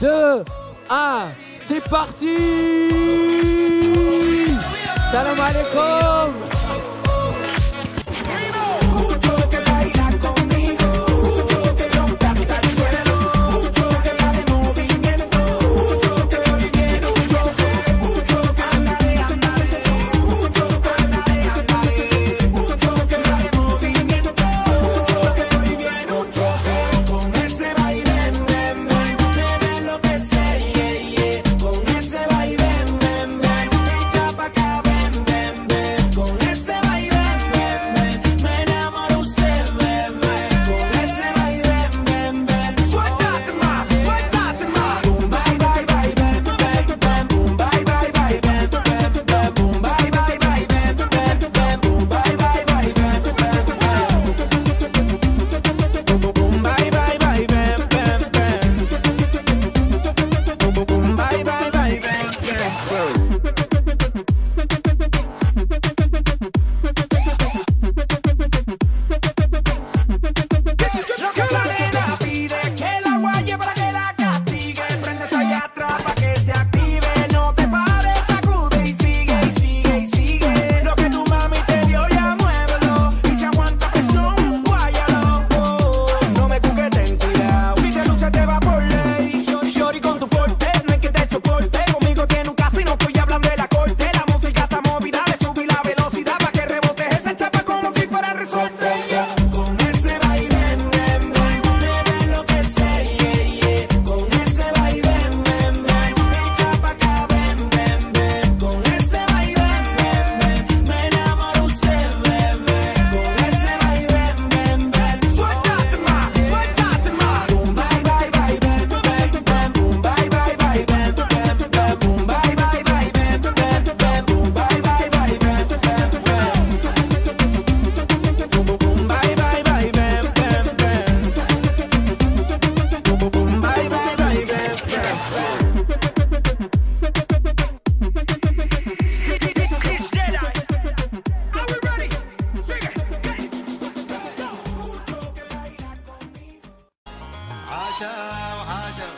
2, 1, c'est parti. Salam alaikum. عاشوا عاشوا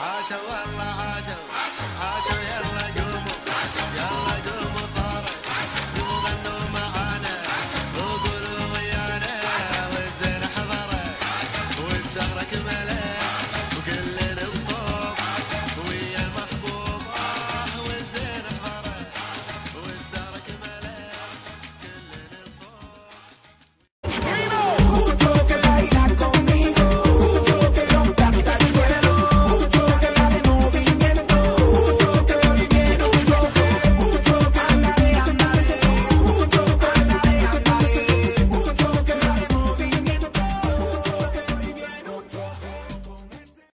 عاشوا والله عاشوا